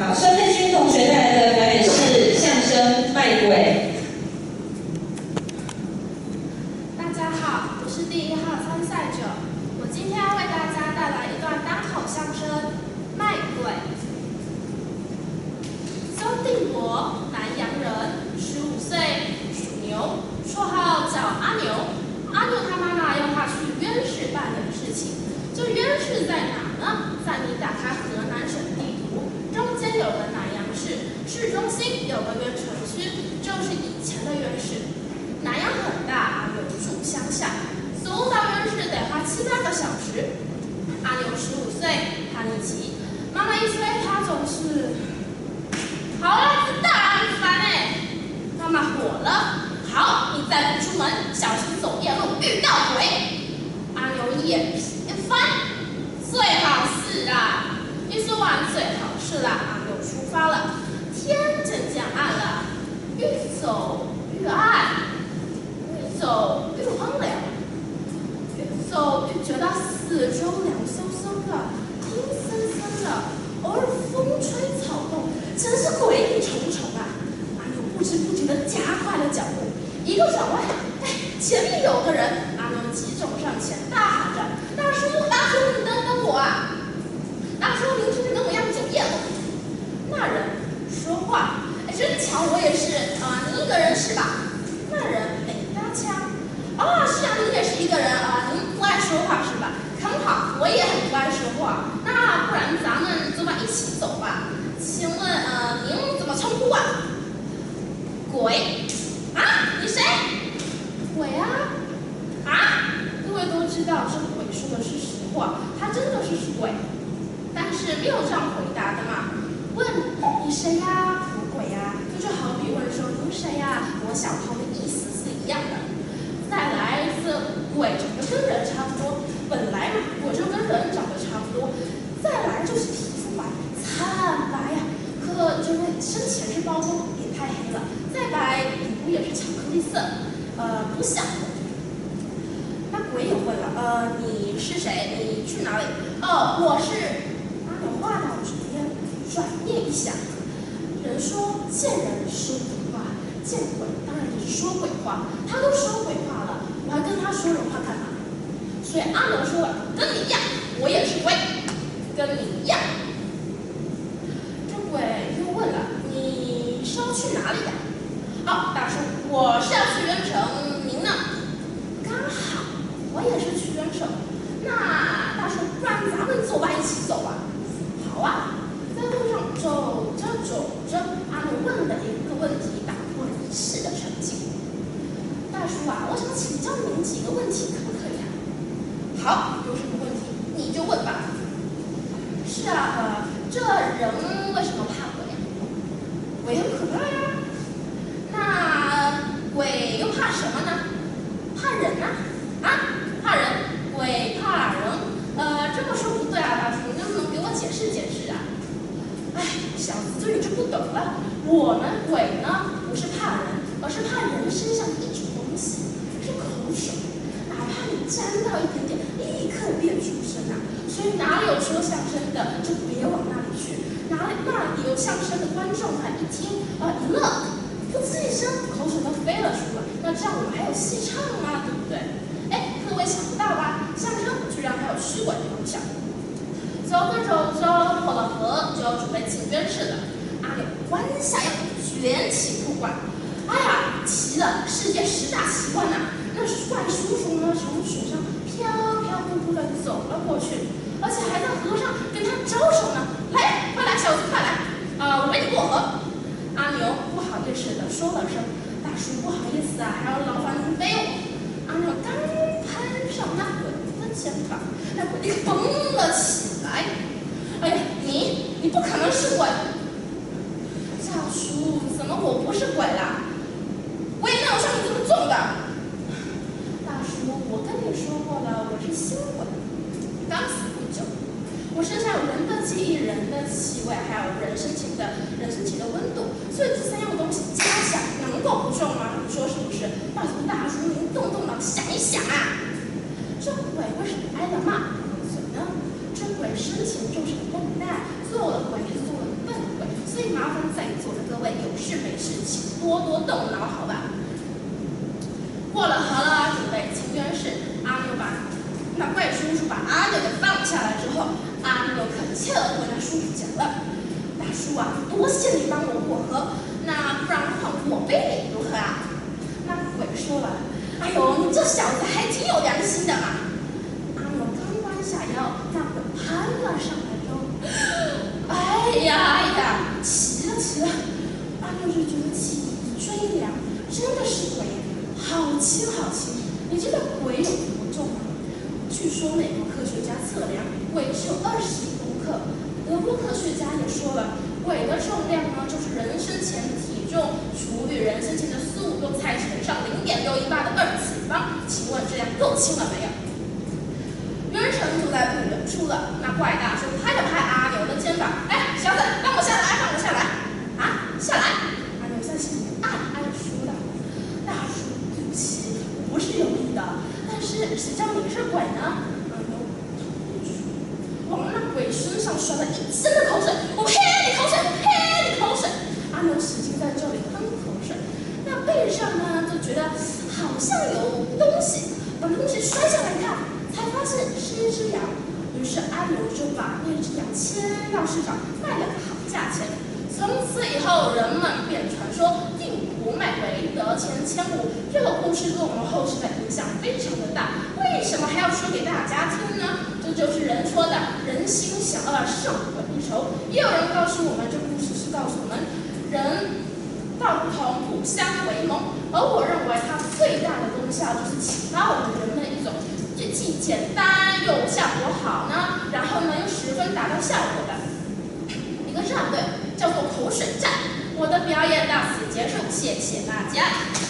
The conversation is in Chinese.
好，孙佩君同学带来的表演是相声卖鬼。大家好，我是第一号参赛者，我今天要为大家带来一段单口相声《卖鬼》。周定国，南阳人，十五岁，属牛，绰号叫阿牛。阿牛他妈妈要他去冤市办点事情，这冤市在哪呢？在你打开河南省地图，中间有个南阳市，市中心有个冤城区，就是以前的冤市。南阳很大，阿牛住乡下，走到冤市得花七八个小时。阿牛十五岁，叛逆期，妈妈一催他总是，好了，子大，你烦哎。妈妈火了，好，你再不出门，小心走夜路遇到鬼。阿牛眼皮一翻，最好是啦。一说完最好是啦，阿牛出发了。天渐渐暗了，越走越暗，越走越荒凉，越走越觉得四周凉飕飕的，阴森森的，偶尔风吹草动，真是鬼影重重啊！阿牛不知不觉地加快了脚步，一个转弯，哎，前面有个人，阿牛急走上前，大喊着：“大叔，大叔，你等等我啊！大叔，您是跟我一样走夜路？”那人说话，哎，真巧，我也是啊、您一个人是吧？那人没搭腔，啊，是啊，您也是一个人啊、您不爱说话是吧？很好，我也很不爱说话。那不然咱们今晚一起走吧？请问呃，您怎么称呼啊？鬼啊？你谁？鬼啊？啊？各位都知道这鬼说的是实话，他真的是鬼，但没有这样回答的嘛。问你谁呀？我鬼呀。这就好比问说你谁呀？我小偷的意思是一样的。再来，这鬼长得跟人差不多，本来嘛，我就跟人长得差不多。再来就是皮肤白，惨白呀、可这位身前是包公，也太黑了。再白，皮肤也是巧克力色，呃，不像。那鬼也问了，呃，你是谁？你去哪里？哦，我是。念一想，人说见人说人话，见鬼当然就是说鬼话。他都说鬼话了，我还跟他说人话干嘛？所以阿能说了，跟你一样，我也是鬼，跟你一样。这鬼又问了，你是要去哪里呀？哦，大叔，我是要去冤城，您呢？刚好，我也是去冤城。那大叔，不然咱们走吧，一起走吧。好啊，在路上走着走着，阿牛问了一个问题，打破了仪式的沉静。大叔啊，我想请教您几个问题，可不可以啊？好，有什么问题你就问吧。是啊，呃，这人为什么怕鬼呀？鬼很可怕呀。那鬼又怕什么呢？怕人呐、啊？怕人，鬼怕人。呃，这么说不对啊，大叔，你能不能给我解释解释啊？哎，小子，这你就不懂了。我们鬼呢，不是怕人，而是怕人身上的一种东西，是口水。哪怕你沾到一点点，立刻变出声啊！所以哪里有说相声的，就别往那里去。哪里那里有相声的观众啊，一听啊一乐，噗呲一声，口水都飞了出来。那这样我们还有戏唱吗？对不对？哎，各位想不到吧？相声居然还有驱鬼的方向。走着走着，过了河就要准备进冤市了。阿牛弯下腰，卷起裤管。哎呀，奇了！世界十大奇观呐、那怪叔叔呢，从水上飘飘忽忽地走了过去，而且还在河上跟他招手呢。来，快来，小子，快来！啊、我陪你过河。阿牛不好意思地说了声：“大叔，不好意思啊，还要劳烦您背我。”阿牛刚攀上那鬼的肩膀，那鬼就蹦了起来。哎呀，你你不可能是鬼！大叔，怎么我不是鬼啦？我也哪有像你这么重的？气味，刚时不久，我身上有人的记忆、人的气味，还有人身体的人身体的温度，所以这三样东西加起来能够不重吗？你说是不是？拜托大叔，您动动脑想一想啊！这鬼为什么挨了骂？所以呢，这鬼生前就是个笨蛋，做了鬼也做了笨鬼，所以麻烦在座的各位有事没事，请多多动脑，好吧？叔叔把阿牛给放下来之后，阿牛可气地和那叔叔讲了：“大叔啊，多谢你帮我过河，那不然换我背你如何啊？”那鬼说了：“哎呦，你这小子还挺有良心的嘛！”阿牛刚弯下腰，那鬼攀了上来之后，哎呀哎呀，奇了奇了！阿牛就觉得气一追凉，真的是鬼，好轻好轻！你知道鬼有多重吗？据说美国科学家测量，鬼只有二十几公克。德国科学家也说了，鬼的重量呢，就是人生前的体重除以人生前的速度，再乘上零点六一八的二次方。请问这样够轻了没有？元成就在不远处了。那怪大叔拍了拍阿牛的肩膀，哎，小子，让我下来，让我下来，啊，下来！阿牛在心里暗暗说道：“大叔，对不起，我不是有意的，但是谁叫你是鬼呢？”阿牛吐出，往那鬼身上刷了一身的口水，我呸你口水，我呸你口水！阿牛使劲在这里喷口水，那背上呢就觉得好像有东西，把东西摔下来一看，才发现是一只羊。于是阿牛就把那只羊牵到市场卖了个好价钱。从此以后，人们便传说定湖卖肥得钱千五。这个故事对我们后世的影响非常的大。为什么还要说给大家听呢？这就是人说的“人心险恶，胜鬼一筹”。也有人告诉我们，这故事是告诉我们，人道不同不相为谋。而我认为它最大的功效就是启发我们人们一种既简单又效果好呢，然后呢又十分达到效果的一个战队，叫做口水战。我的表演到此结束，谢谢大家。